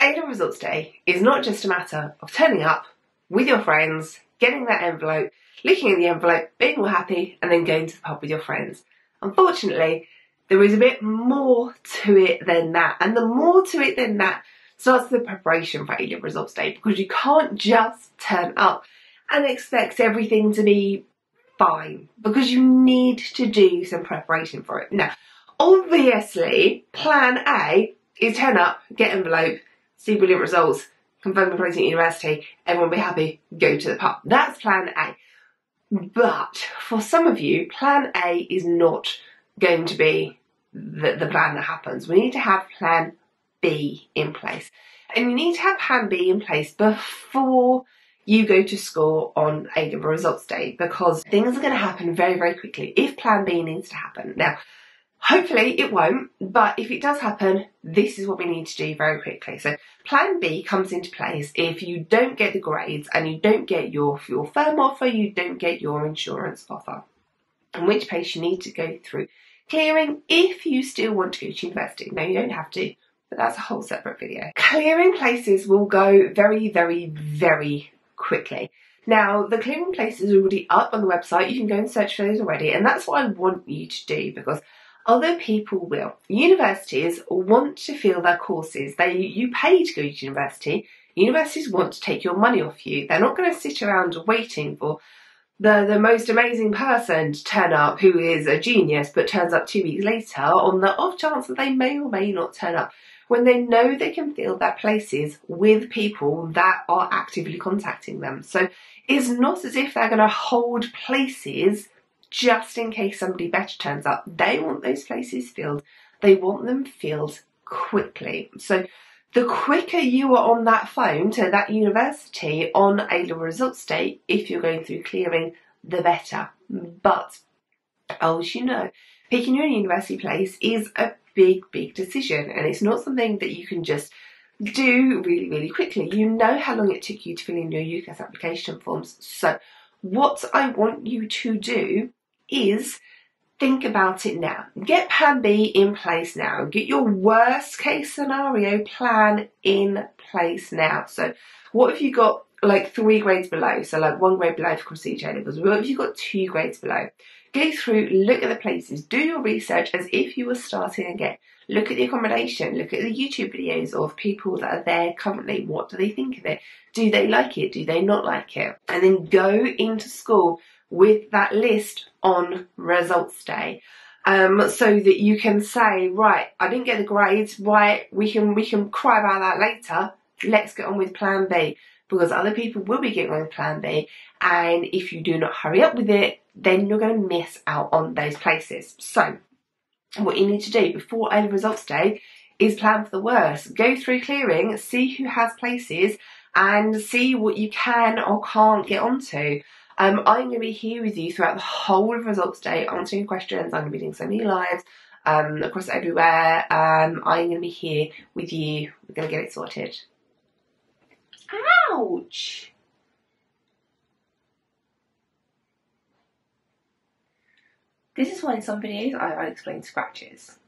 A-level results day is not just a matter of turning up with your friends, getting that envelope, looking at the envelope, being all happy, and then going to the pub with your friends. Unfortunately, there is a bit more to it than that. And the more to it than that starts the preparation for A-level results day because you can't just turn up and expect everything to be fine because you need to do some preparation for it. Now, obviously, plan A is turn up, get envelope, see brilliant results, confirm your place at university, everyone be happy, go to the pub. That's plan A. But for some of you, plan A is not going to be the, the plan that happens. We need to have plan B in place. And you need to have plan B in place before you go to school on A level results day because things are going to happen very, very quickly if plan B needs to happen. Now, Hopefully it won't, but if it does happen, this is what we need to do very quickly. So plan B comes into place if you don't get the grades and you don't get your, your firm offer, you don't get your insurance offer. In which case you need to go through clearing if you still want to go to university. No, you don't have to, but that's a whole separate video. Clearing places will go very, very, very quickly. Now, the clearing place is already up on the website. You can go and search for those already. And that's what I want you to do because other people will. Universities want to fill their courses. They you pay to go to university. Universities want to take your money off you. They're not going to sit around waiting for the, the most amazing person to turn up who is a genius but turns up two weeks later on the off chance that they may or may not turn up when they know they can fill their places with people that are actively contacting them. So it's not as if they're going to hold places just in case somebody better turns up. They want those places filled. They want them filled quickly. So the quicker you are on that phone to that university on a results day, if you're going through clearing, the better. But oh, as you know, picking your university place is a big, big decision and it's not something that you can just do really, really quickly. You know how long it took you to fill in your UCAS application forms. So what I want you to do is think about it now. Get plan B in place now. Get your worst case scenario plan in place now. So what if you got like three grades below? So like one grade below for prestige A levels. What if you got two grades below? Go through, look at the places, do your research as if you were starting again. Look at the accommodation, look at the YouTube videos of people that are there currently. What do they think of it? Do they like it? Do they not like it? And then go into school with that list on results day. Um, so that you can say, right, I didn't get the grades, right, we can, we can cry about that later. Let's get on with plan B because other people will be getting on with plan B. And if you do not hurry up with it, then you're going to miss out on those places. So what you need to do before A results day is plan for the worst. Go through clearing, see who has places and see what you can or can't get onto. Um, I'm going to be here with you throughout the whole of results day, answering questions. I'm going to be doing so many lives um, across everywhere. Um, I'm going to be here with you. We're going to get it sorted. Ouch! This is why in some videos I, explain scratches.